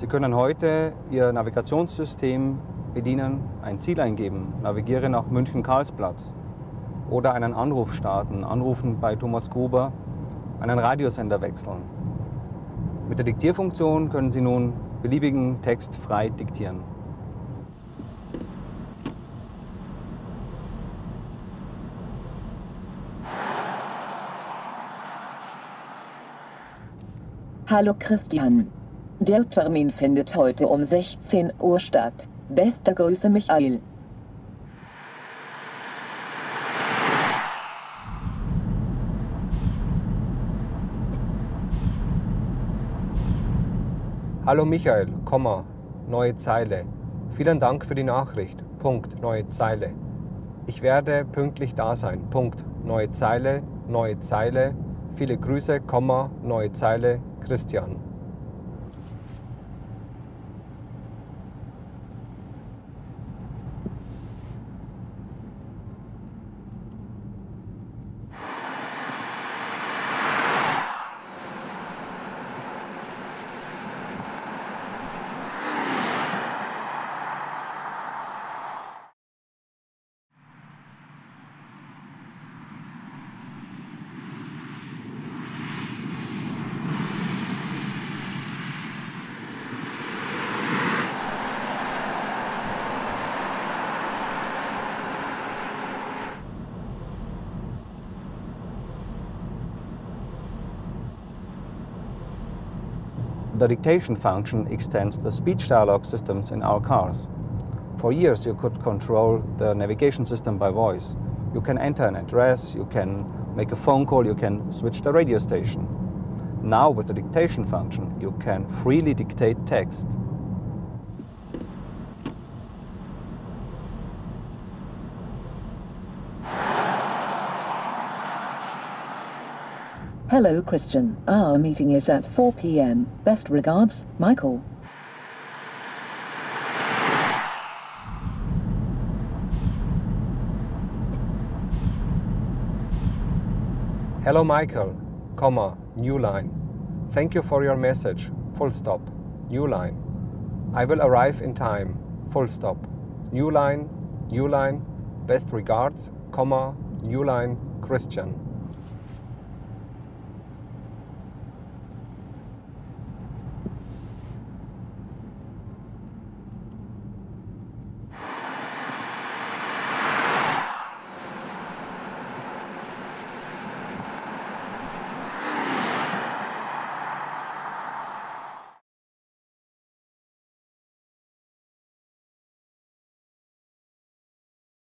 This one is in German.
Sie können heute Ihr Navigationssystem bedienen, ein Ziel eingeben, navigiere nach München-Karlsplatz oder einen Anruf starten, anrufen bei Thomas Gruber, einen Radiosender wechseln. Mit der Diktierfunktion können Sie nun beliebigen Text frei diktieren. Hallo Christian. Der Termin findet heute um 16 Uhr statt. Beste Grüße Michael. Hallo Michael, Komma, neue Zeile. Vielen Dank für die Nachricht. Punkt, neue Zeile. Ich werde pünktlich da sein. Punkt, neue Zeile, neue Zeile. Viele Grüße, Komma, neue Zeile, Christian. The dictation function extends the speech dialogue systems in our cars. For years, you could control the navigation system by voice. You can enter an address, you can make a phone call, you can switch the radio station. Now, with the dictation function, you can freely dictate text. Hello Christian, our meeting is at 4 p.m. Best regards, Michael. Hello Michael, comma, new line. Thank you for your message. Full stop. New line. I will arrive in time. Full stop. New line, new line. Best regards, comma, new line, Christian.